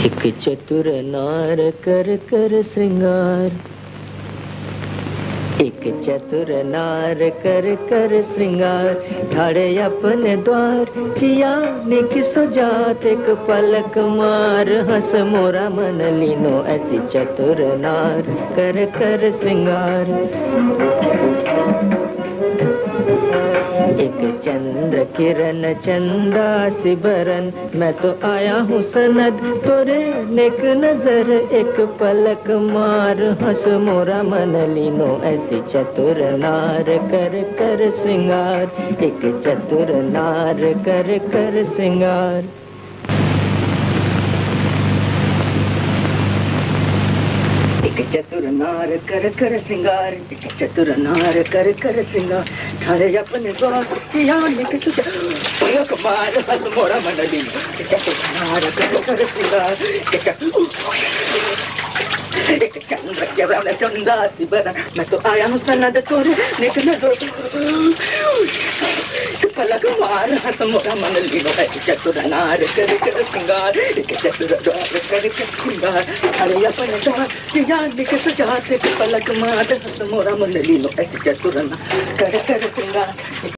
एक चतुर नार कर कर श्रृंगार। एक चतुर नार कर कर श्रृंगार। ठाड़े अपने द्वार चिया निक सुजात, एक पलक मार। हंस मोरा मन लीनो ऐसी चतुर नार कर कर श्रृंगार। एक चंद्र किरण, चंदा सिबरन। मैं तो आया हूँ सनद तोरे नेक नज़र। एक पलक मार, हंस मोरा मन लीनो। ऐसी चतुर नार कर कर सिंगार। एक चतुर नार कर कर श्रृंगार चतुर नार कर कर सिंगार चतुर नार कर कर सिंगार। ठाड़े अपने द्वार चियाने के सुझ पलक मार हंस मोरा एक चतुर नार कर कर सिंगार एक एक चंद्र किरण चंदा सिबरन मैं तो आया हूँ सनद तोरे निकल दो पलक मार हंस मोरा मन लीनो है चतुर कर कर सिंगार एक चतुर द्वार कर कर सिंगार अरे अपने द्वार चियाने के सुझाते पलक मार हंस मोरा मन लीनो ऐसे चतुर कर